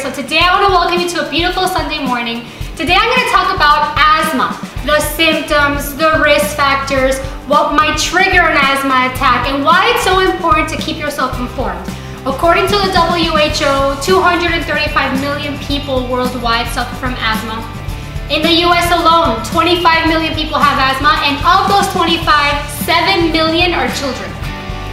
So today I want to welcome you to a beautiful Sunday morning. Today I'm going to talk about asthma, the symptoms, the risk factors, what might trigger an asthma attack, and why it's so important to keep yourself informed. According to the WHO, 235 million people worldwide suffer from asthma. In the US alone, 25 million people have asthma, and of those 25, 7 million are children.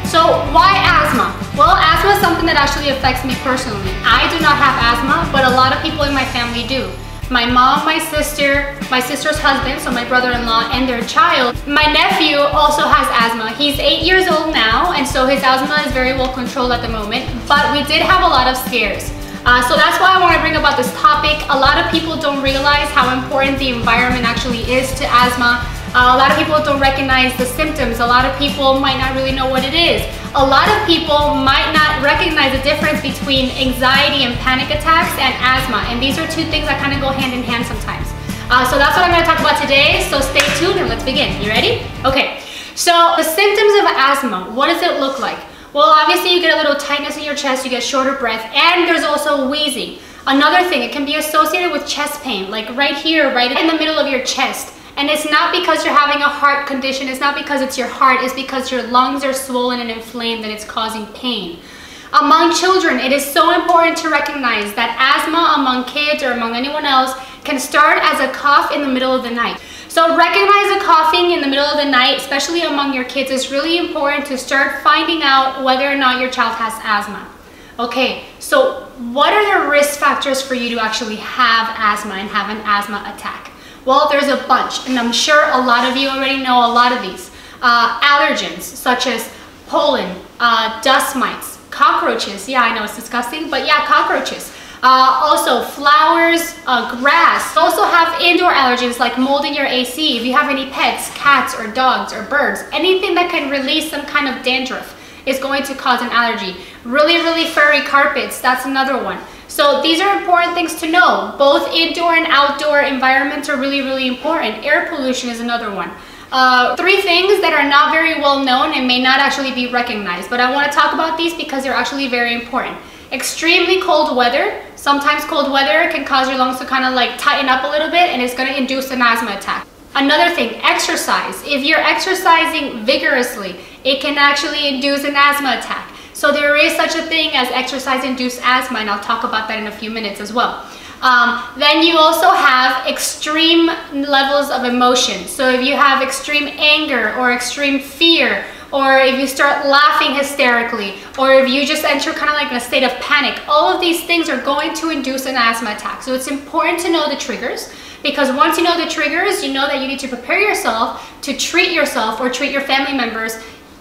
So why asthma? Well, asthma is something that actually affects me personally. I do not have asthma, but a lot of people in my family do. My mom, my sister, my sister's husband, so my brother-in-law, and their child. My nephew also has asthma. He's eight years old now, and so his asthma is very well controlled at the moment, but we did have a lot of scares. Uh, so that's why I want to bring about this topic. A lot of people don't realize how important the environment actually is to asthma. Uh, a lot of people don't recognize the symptoms. A lot of people might not really know what it is. A lot of people might not recognize the difference between anxiety and panic attacks and asthma. And these are two things that kind of go hand in hand sometimes. Uh, so that's what I'm going to talk about today. So stay tuned and let's begin. You ready? Okay. So the symptoms of asthma, what does it look like? Well, obviously you get a little tightness in your chest, you get shorter breath, and there's also wheezing. Another thing, it can be associated with chest pain, like right here, right in the middle of your chest. And it's not because you're having a heart condition, it's not because it's your heart, it's because your lungs are swollen and inflamed that it's causing pain. Among children, it is so important to recognize that asthma among kids or among anyone else can start as a cough in the middle of the night. So recognize the coughing in the middle of the night, especially among your kids, is really important to start finding out whether or not your child has asthma. Okay, so what are the risk factors for you to actually have asthma and have an asthma attack? Well, there's a bunch, and I'm sure a lot of you already know a lot of these. Uh, allergens, such as pollen, uh, dust mites, cockroaches. Yeah, I know it's disgusting, but yeah, cockroaches. Uh, also flowers, uh, grass. Also have indoor allergens like mold in your AC. If you have any pets, cats or dogs or birds, anything that can release some kind of dandruff is going to cause an allergy. Really, really furry carpets, that's another one. So these are important things to know. Both indoor and outdoor environments are really, really important. Air pollution is another one. Uh, three things that are not very well known and may not actually be recognized, but I want to talk about these because they're actually very important. Extremely cold weather. Sometimes cold weather can cause your lungs to kind of like tighten up a little bit and it's going to induce an asthma attack. Another thing, exercise. If you're exercising vigorously, it can actually induce an asthma attack. So there is such a thing as exercise-induced asthma, and I'll talk about that in a few minutes as well. Um, then you also have extreme levels of emotion. So if you have extreme anger or extreme fear, or if you start laughing hysterically, or if you just enter kind of like a state of panic, all of these things are going to induce an asthma attack. So it's important to know the triggers because once you know the triggers, you know that you need to prepare yourself to treat yourself or treat your family members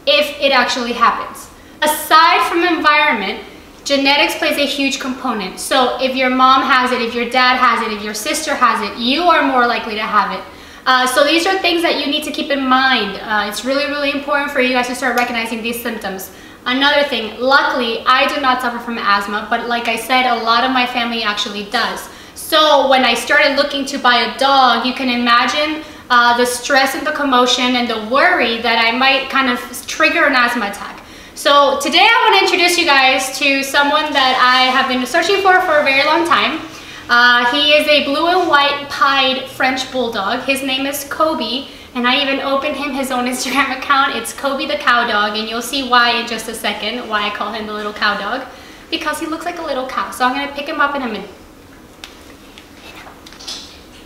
if it actually happens. Aside from environment, genetics plays a huge component. So if your mom has it, if your dad has it, if your sister has it, you are more likely to have it. Uh, so these are things that you need to keep in mind. Uh, it's really, really important for you guys to start recognizing these symptoms. Another thing, luckily, I do not suffer from asthma, but like I said, a lot of my family actually does. So when I started looking to buy a dog, you can imagine uh, the stress and the commotion and the worry that I might kind of trigger an asthma attack. So today I want to introduce you guys to someone that I have been searching for for a very long time. Uh, he is a blue and white pied French Bulldog. His name is Kobe, and I even opened him his own Instagram account. It's Kobe the Cow Dog, and you'll see why in just a second, why I call him the little cow dog. Because he looks like a little cow. So I'm going to pick him up in a minute.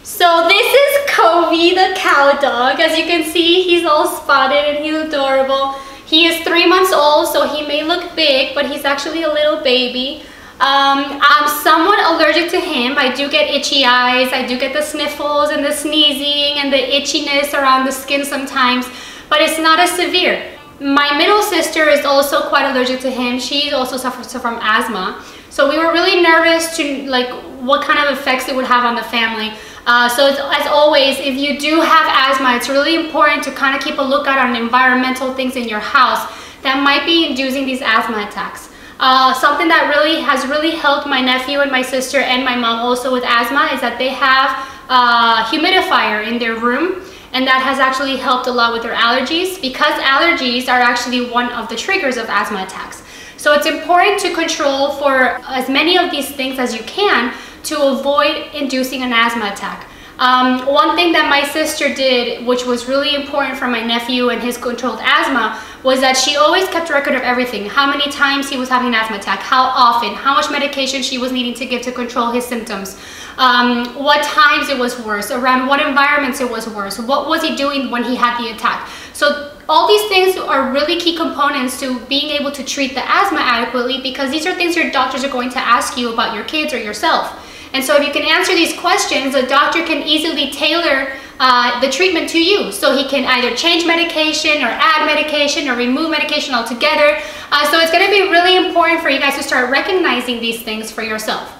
So this is Kobe the Cow Dog. As you can see, he's all spotted and he's adorable. He is three months old, so he may look big, but he's actually a little baby. Um, I'm somewhat allergic to him. I do get itchy eyes. I do get the sniffles and the sneezing and the itchiness around the skin sometimes, but it's not as severe. My middle sister is also quite allergic to him. She also suffers from asthma. So we were really nervous to like what kind of effects it would have on the family. Uh, so as always, if you do have asthma, it's really important to kind of keep a lookout on environmental things in your house that might be inducing these asthma attacks. Uh, something that really has really helped my nephew and my sister and my mom also with asthma is that they have a humidifier in their room and that has actually helped a lot with their allergies because allergies are actually one of the triggers of asthma attacks. So it's important to control for as many of these things as you can to avoid inducing an asthma attack. Um, one thing that my sister did, which was really important for my nephew and his controlled asthma, was that she always kept record of everything. How many times he was having an asthma attack, how often, how much medication she was needing to give to control his symptoms, um, what times it was worse, around what environments it was worse, what was he doing when he had the attack. So all these things are really key components to being able to treat the asthma adequately because these are things your doctors are going to ask you about your kids or yourself. And so if you can answer these questions, a doctor can easily tailor uh, the treatment to you. So he can either change medication or add medication or remove medication altogether. Uh, so it's going to be really important for you guys to start recognizing these things for yourself.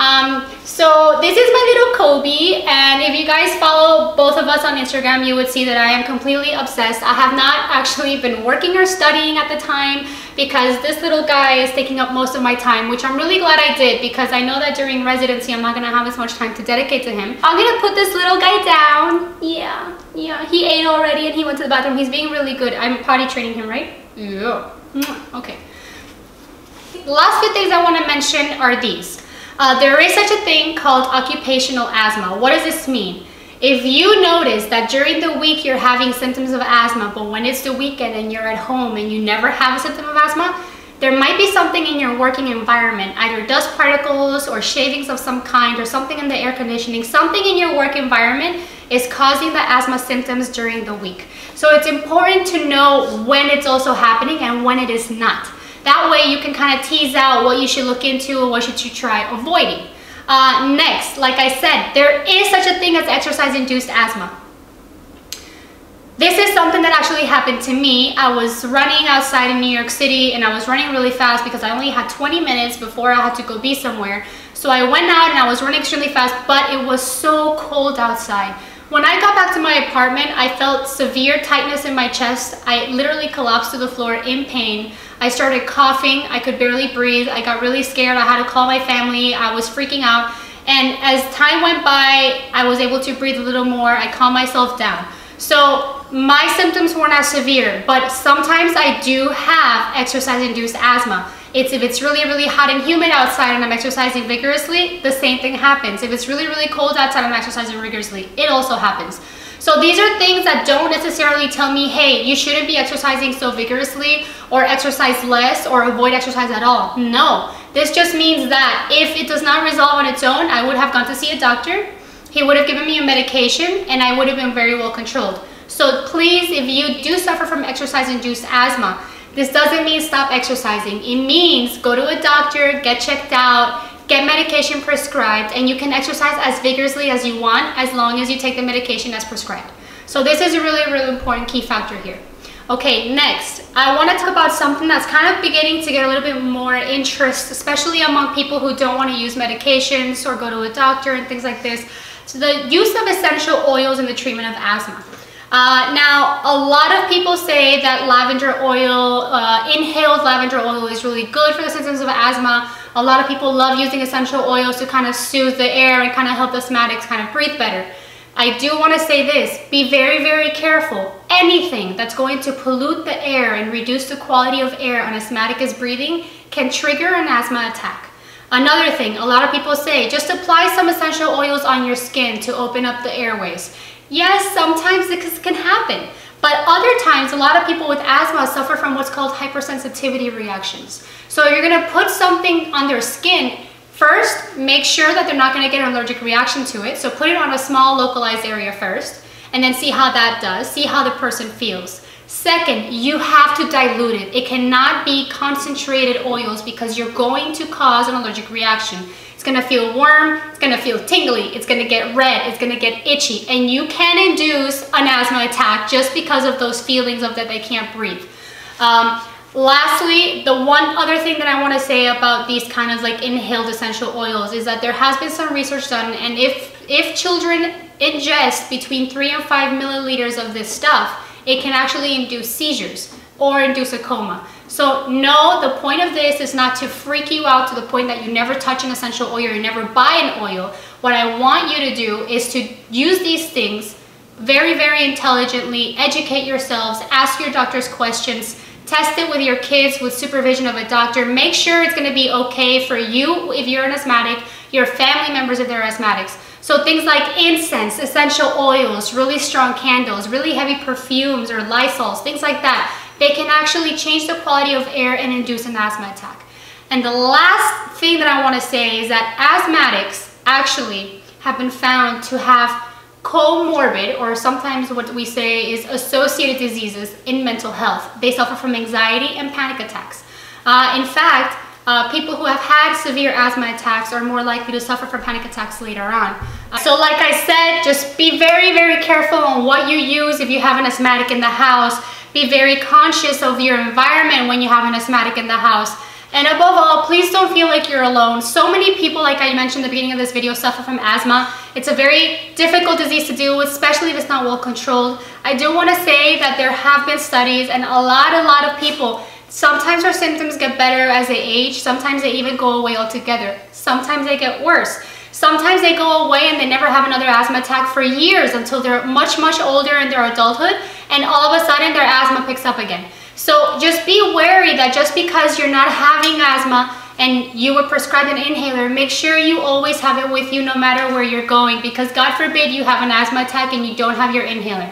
Um, so this is my little Kobe and if you guys follow both of us on Instagram you would see that I am completely obsessed. I have not actually been working or studying at the time because this little guy is taking up most of my time which I'm really glad I did because I know that during residency I'm not going to have as much time to dedicate to him. I'm going to put this little guy down. Yeah, yeah, he ate already and he went to the bathroom. He's being really good. I'm potty training him, right? Yeah. Okay. The last few things I want to mention are these. Uh, there is such a thing called occupational asthma. What does this mean? If you notice that during the week you're having symptoms of asthma, but when it's the weekend and you're at home and you never have a symptom of asthma, there might be something in your working environment, either dust particles or shavings of some kind or something in the air conditioning, something in your work environment is causing the asthma symptoms during the week. So it's important to know when it's also happening and when it is not. That way you can kind of tease out what you should look into or what you should you try avoiding. Uh, next, like I said, there is such a thing as exercise-induced asthma. This is something that actually happened to me. I was running outside in New York City and I was running really fast because I only had 20 minutes before I had to go be somewhere. So I went out and I was running extremely fast, but it was so cold outside. When I got back to my apartment, I felt severe tightness in my chest. I literally collapsed to the floor in pain. I started coughing. I could barely breathe. I got really scared. I had to call my family. I was freaking out. And as time went by, I was able to breathe a little more. I calmed myself down. So my symptoms weren't as severe, but sometimes I do have exercise-induced asthma. It's if it's really, really hot and humid outside and I'm exercising vigorously, the same thing happens. If it's really, really cold outside and I'm exercising rigorously, it also happens. So these are things that don't necessarily tell me, hey, you shouldn't be exercising so vigorously or exercise less or avoid exercise at all. No, this just means that if it does not resolve on its own, I would have gone to see a doctor. He would have given me a medication and I would have been very well controlled. So please, if you do suffer from exercise-induced asthma, this doesn't mean stop exercising. It means go to a doctor, get checked out, get medication prescribed, and you can exercise as vigorously as you want as long as you take the medication as prescribed. So this is a really, really important key factor here. Okay, next, I want to talk about something that's kind of beginning to get a little bit more interest, especially among people who don't want to use medications or go to a doctor and things like this. So the use of essential oils in the treatment of asthma. Uh, now, a lot of people say that lavender oil, uh, inhaled lavender oil is really good for the symptoms of asthma. A lot of people love using essential oils to kind of soothe the air and kind of help asthmatics kind of breathe better. I do want to say this, be very, very careful. Anything that's going to pollute the air and reduce the quality of air an asthmatic is breathing can trigger an asthma attack. Another thing, a lot of people say, just apply some essential oils on your skin to open up the airways. Yes, sometimes this can happen. But other times, a lot of people with asthma suffer from what's called hypersensitivity reactions. So you're gonna put something on their skin, first, make sure that they're not gonna get an allergic reaction to it. So put it on a small localized area first, and then see how that does, see how the person feels. Second, you have to dilute it. It cannot be concentrated oils because you're going to cause an allergic reaction. It's gonna feel warm, it's gonna feel tingly, it's gonna get red, it's gonna get itchy, and you can induce an asthma attack just because of those feelings of that they can't breathe. Um, lastly, the one other thing that I wanna say about these kind of like inhaled essential oils is that there has been some research done, and if, if children ingest between three and five milliliters of this stuff, it can actually induce seizures or induce a coma. So no, the point of this is not to freak you out to the point that you never touch an essential oil or you never buy an oil. What I want you to do is to use these things very, very intelligently, educate yourselves, ask your doctors questions, test it with your kids with supervision of a doctor. Make sure it's gonna be okay for you if you're an asthmatic, your family members if they're asthmatics. So things like incense, essential oils, really strong candles, really heavy perfumes or Lysols, things like that, they can actually change the quality of air and induce an asthma attack. And the last thing that I wanna say is that asthmatics actually have been found to have comorbid, or sometimes what we say is associated diseases in mental health. They suffer from anxiety and panic attacks. Uh, in fact, uh, people who have had severe asthma attacks are more likely to suffer from panic attacks later on. Uh, so like I said, just be very, very careful on what you use if you have an asthmatic in the house. Be very conscious of your environment when you have an asthmatic in the house. And above all, please don't feel like you're alone. So many people, like I mentioned at the beginning of this video, suffer from asthma. It's a very difficult disease to deal with, especially if it's not well controlled. I do want to say that there have been studies and a lot, a lot of people, sometimes their symptoms get better as they age. Sometimes they even go away altogether. Sometimes they get worse. Sometimes they go away and they never have another asthma attack for years until they're much, much older in their adulthood and all of a sudden their asthma picks up again. So just be wary that just because you're not having asthma and you were prescribed an inhaler, make sure you always have it with you no matter where you're going because God forbid you have an asthma attack and you don't have your inhaler.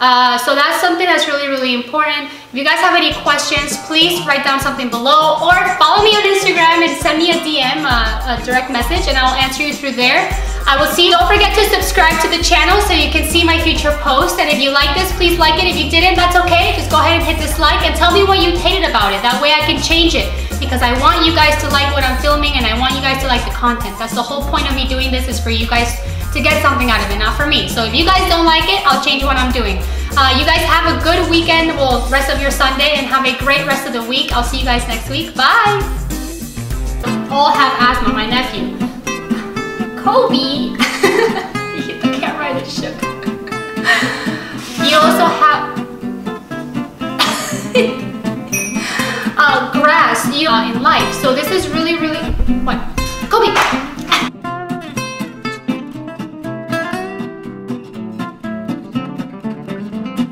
Uh, so that's something that's really, really important. If you guys have any questions, please write down something below or follow me on Instagram and send me a DM, uh, a direct message, and I'll answer you through there. I will see. Don't forget to subscribe to the channel so you can see my future posts. And if you like this, please like it. If you didn't, that's okay. Just go ahead and hit dislike and tell me what you hated about it. That way I can change it because I want you guys to like what I'm filming and I want you guys to like the content. That's the whole point of me doing this is for you guys to get something out of it, not for me. So if you guys don't like it, I'll change what I'm doing. Uh, you guys have a good weekend, well, rest of your Sunday, and have a great rest of the week. I'll see you guys next week. Bye! All have. Kobe! camera and it shook. you also have... uh, grass you, uh, in life. So this is really, really...